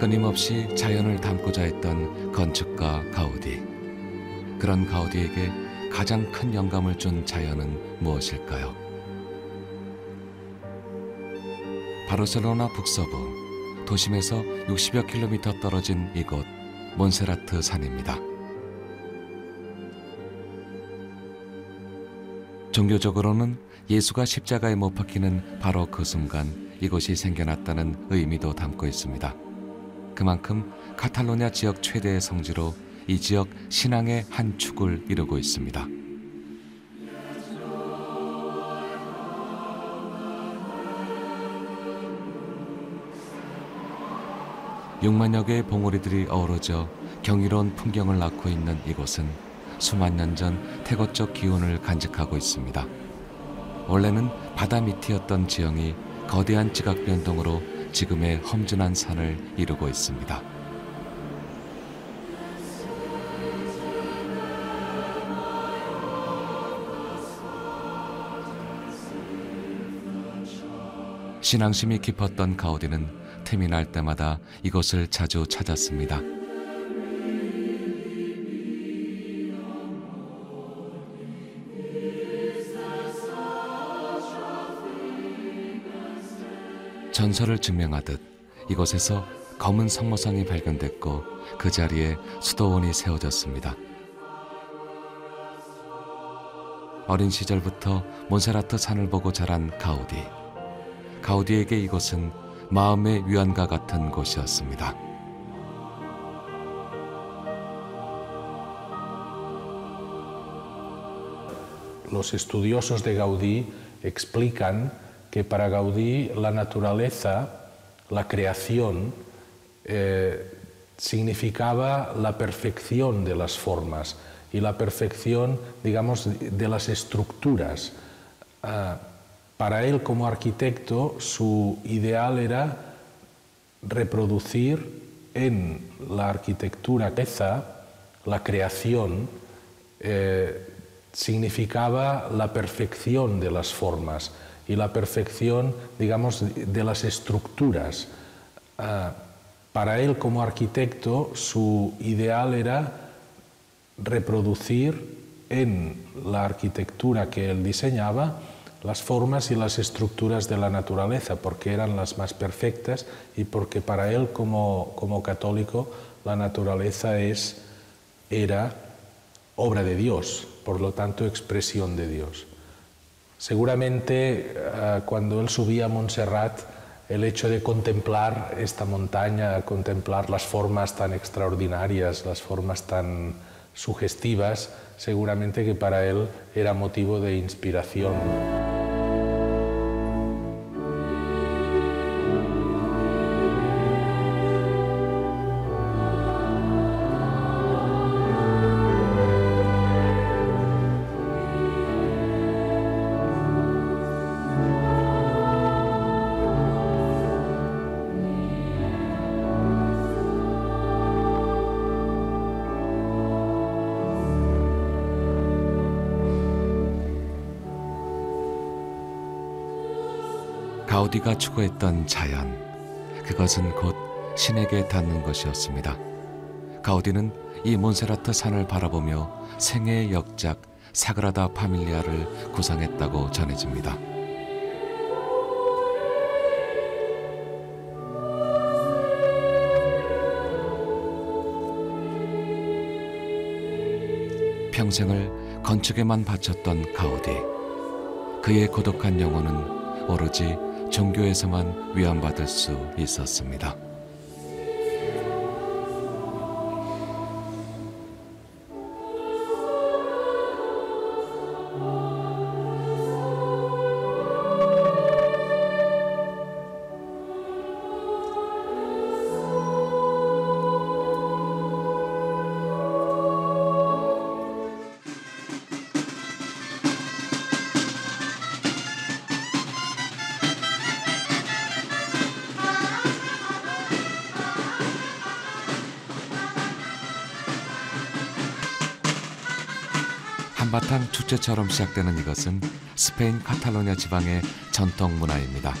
끊임없이 자연을 담고자 했던 건축가 가우디. 그런 가우디에게 가장 큰 영감을 준 자연은 무엇일까요? 바르셀로나 북서부 도심에서 60여 킬로미터 떨어진 이곳 몬세라트 산입니다. 종교적으로는 예수가 십자가에 못 박히는 바로 그 순간 이곳이 생겨났다는 의미도 담고 있습니다. 그만큼 카탈로냐 지역 최대의 성지로 이 지역 신앙의 한 축을 이루고 있습니다. 6만여 개의 봉우리들이 어우러져 경이로운 풍경을 낳고 있는 이곳은 수만 년 전 태고적 기운을 간직하고 있습니다. 원래는 바다 밑이었던 지형이 거대한 지각 변동으로 지금의 험준한 산을 이루고 있습니다. 신앙심이 깊었던 가우디는 틈이 날 때마다 이곳을 자주 찾았습니다. 전설을 증명하듯 이곳에서 검은 성모상이 발견됐고 그 자리에 수도원이 세워졌습니다. 어린 시절부터 몬세라트 산을 보고 자란 가우디. 가우디에게 이곳은 마음의 위안과 같은 곳이었습니다. Los estudiosos explican que para Gaudí la naturaleza, la creación, eh, significaba la perfección de las formas y la perfección, digamos, de las estructuras. Uh, para él como arquitecto, su ideal era reproducir en la arquitectura la creación, eh, significaba la perfección de las formas y la perfección, digamos, de las estructuras. Uh, para él como arquitecto, su ideal era reproducir en la arquitectura que él diseñaba las formas y las estructuras de la naturaleza, porque eran las más perfectas y porque para él como, como católico la naturaleza es, era obra de Dios, por lo tanto expresión de Dios. Seguramente uh, cuando él subía a Montserrat, el hecho de contemplar esta montaña, contemplar las formas tan extraordinarias, las formas tan sugestivas, seguramente que para él era motivo de inspiración. 가우디가 추구했던 자연, 그것은 곧 신에게 닿는 것이었습니다. 가우디는 이 몬세라트 산을 바라보며 생애의 역작 사그라다 파밀리아를 구상했다고 전해집니다. 평생을 건축에만 바쳤던 가우디. 그의 고독한 영혼은 오로지 종교에서만 위안받을 수 있었습니다. 사탕 축제처럼 시작되는 이것은 스페인 카탈로니아 지방의 전통 문화입니다.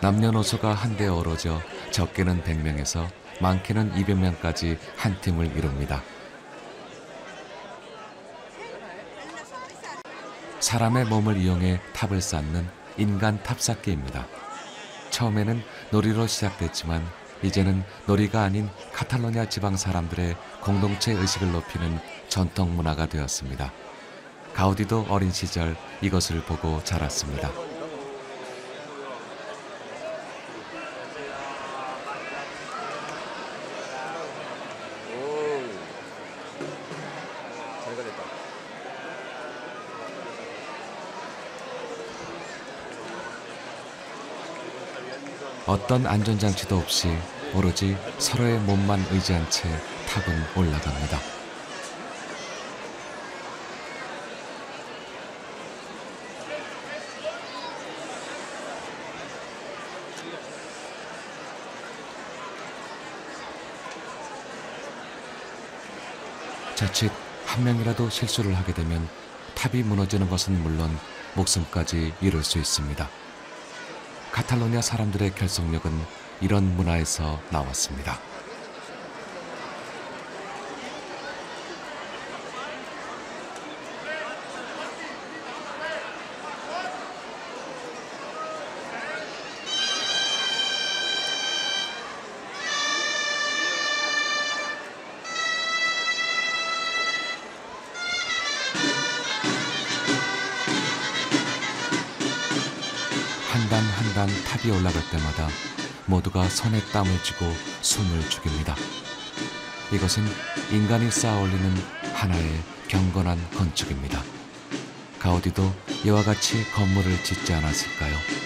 남녀노소가 한데 어우러져 적게는 100명에서 많게는 200명까지 한 팀을 이룹니다. 사람의 몸을 이용해 탑을 쌓는 인간 탑쌓기입니다. 처음에는 놀이로 시작됐지만 이제는 놀이가 아닌 카탈로니아 지방 사람들의 공동체 의식을 높이는 전통 문화가 되었습니다. 가우디도 어린 시절 이것을 보고 자랐습니다. 어떤 안전장치도 없이 오로지 서로의 몸만 의지한 채 탑은 올라갑니다. 자칫 한 명이라도 실수를 하게 되면 탑이 무너지는 것은 물론 목숨까지 잃을 수 있습니다. 카탈로니아 사람들의 결속력은 이런 문화에서 나왔습니다. 단한단 탑이 올라갈 때마다 모두가 손에 땀을 쥐고 숨을 죽입니다. 이것은 인간이 쌓아 올리는 하나의 경건한 건축입니다. 가우디도 이와 같이 건물을 짓지 않았을까요?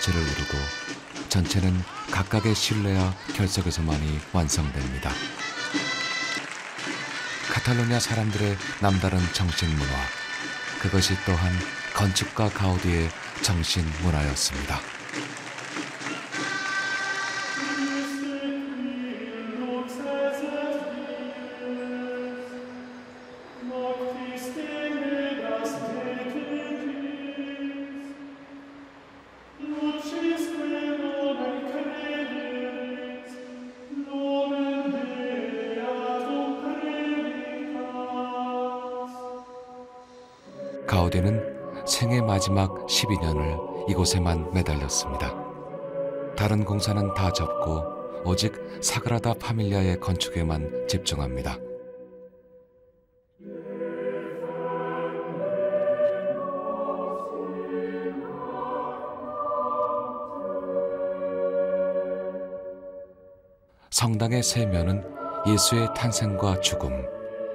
전체를 이루고 전체는 각각의 신뢰와 결석에서만이 완성됩니다. 카탈로니아 사람들의 남다른 정신 문화, 그것이 또한 건축가 가우디의 정신 문화였습니다. 가우디는 생애 마지막 12년을 이곳에만 매달렸습니다. 다른 공사는 다 접고 오직 사그라다 파밀리아의 건축에만 집중합니다. 성당의 세면은 예수의 탄생과 죽음,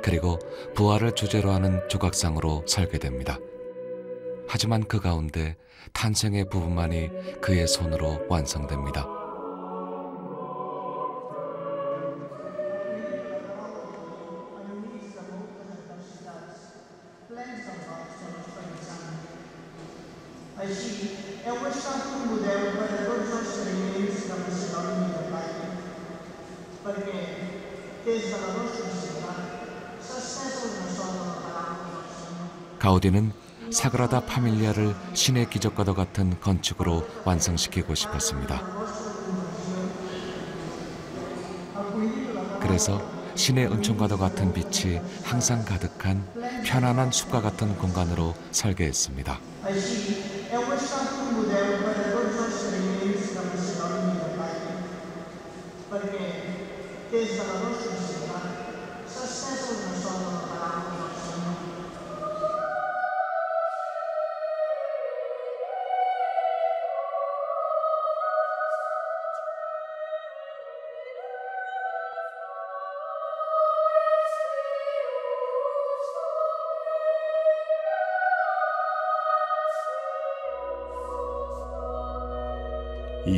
그리고 부활을 주제로 하는 조각상으로 설계됩니다. 하지만 그 가운데 탄생의 부분만이 그의 손으로 완성됩니다. De 사그라다 파밀리아를 신의 기적과도 같은 건축으로 완성시키고 싶었습니다. 그래서 신의 은총과도 같은 빛이 항상 가득한 편안한 숲과 같은 공간으로 설계했습니다.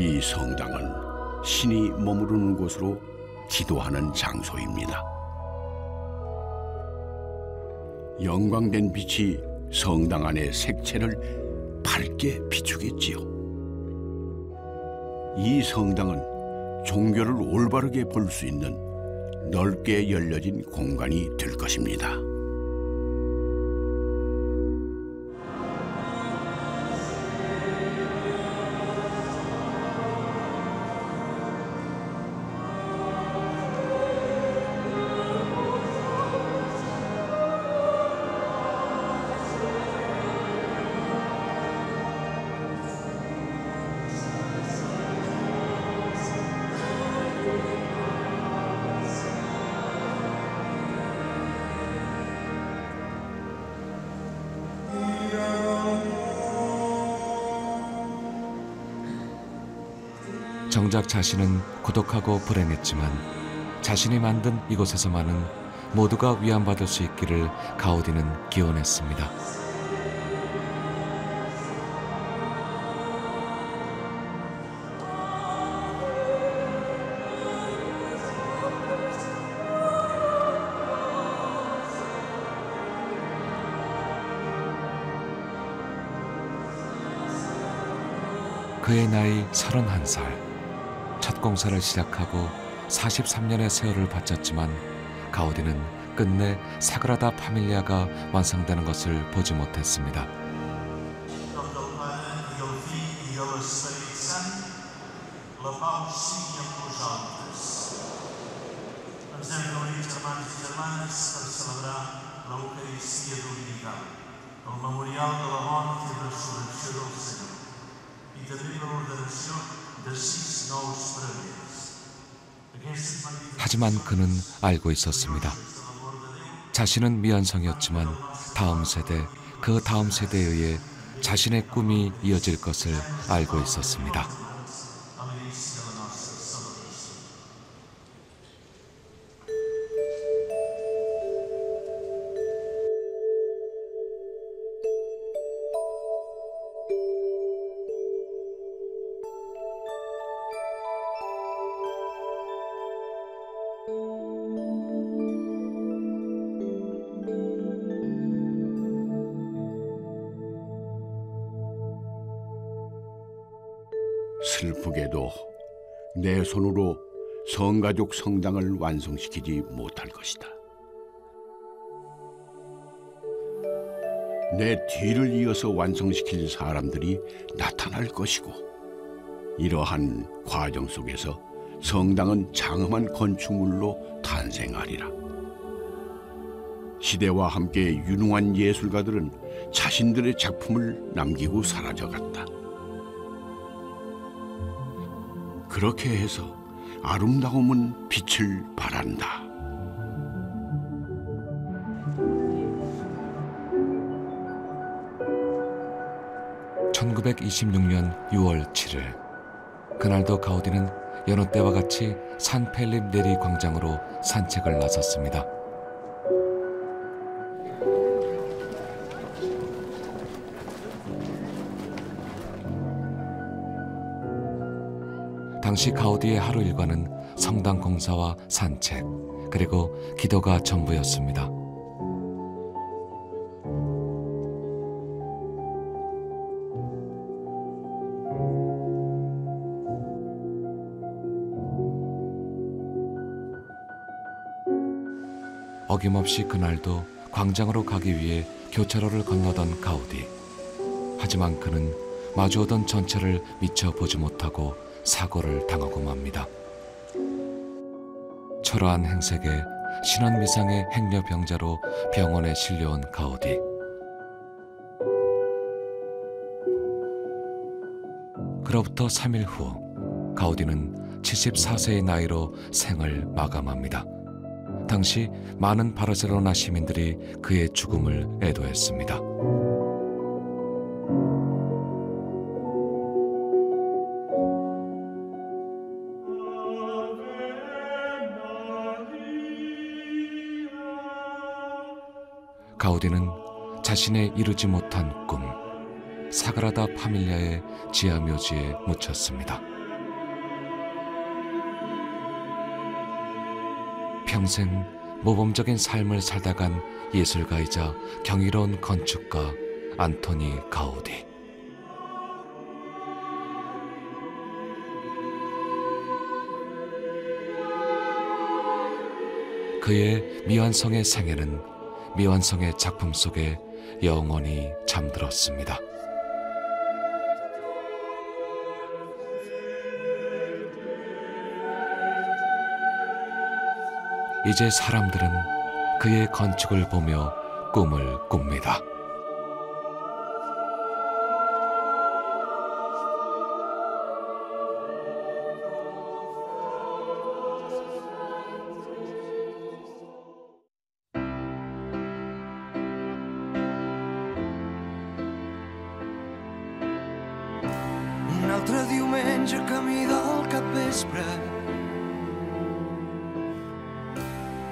이 성당은 신이 머무르는 곳으로 기도하는 장소입니다. 영광된 빛이 성당 안의 색채를 밝게 비추겠지요. 이 성당은 종교를 올바르게 볼 수 있는 넓게 열려진 공간이 될 것입니다. 정작 자신은 고독하고 불행했지만 자신이 만든 이곳에서만은 모두가 위안받을 수 있기를 가우디는 기원했습니다. 그의 나이 31살. 첫 공사를 시작하고 43년의 세월을 바쳤지만 가우디는 끝내 사그라다 파밀리아가 완성되는 것을 보지 못했습니다. 하지만 그는 알고 있었습니다. 자신은 미완성이었지만 다음 세대, 그 다음 세대에 의해 자신의 꿈이 이어질 것을 알고 있었습니다. 내 손으로 성가족 성당을 완성시키지 못할 것이다. 내 뒤를 이어서 완성시킬 사람들이 나타날 것이고 이러한 과정 속에서 성당은 장엄한 건축물로 탄생하리라. 시대와 함께 유능한 예술가들은 자신들의 작품을 남기고 사라져갔다. 그렇게 해서 아름다움은 빛을 발한다. 1926년 6월 7일 그날도 가우디는 여느 때와 같이 산 펠립 네리 광장으로 산책을 나섰습니다. 당시 가우디의 하루 일과는 성당 공사와 산책 그리고 기도가 전부였습니다. 어김없이 그날도 광장으로 가기 위해 교차로를 건너던 가우디. 하지만 그는 마주오던 전체를 미처 보지 못하고 사고를 당하고 맙니다. 초라한 행색에 신원 미상의 행려병자로 병원에 실려온 가우디. 그로부터 3일 후 가우디는 74세의 나이로 생을 마감합니다. 당시 많은 바르셀로나 시민들이 그의 죽음을 애도했습니다. 자신의 이루지 못한 꿈 사그라다 파밀리아의 지하 묘지에 묻혔습니다. 평생 모범적인 삶을 살다간 예술가이자 경이로운 건축가 안토니 가우디. 그의 미완성의 생애는 미완성의 작품 속에 영원히 잠들었습니다. 이제 사람들은 그의 건축을 보며 꿈을 꿉니다.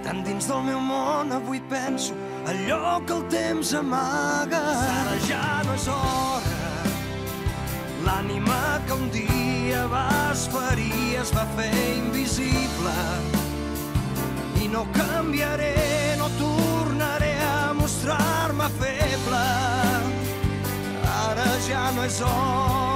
Tan dins del meu món avui penso allò que el temps amaga. Ara ja no és hora. L'ànima que un dia vas ferir es va fer invisible. I no canviaré, no tornaré a mostrar-me feble. Ara ja no és hora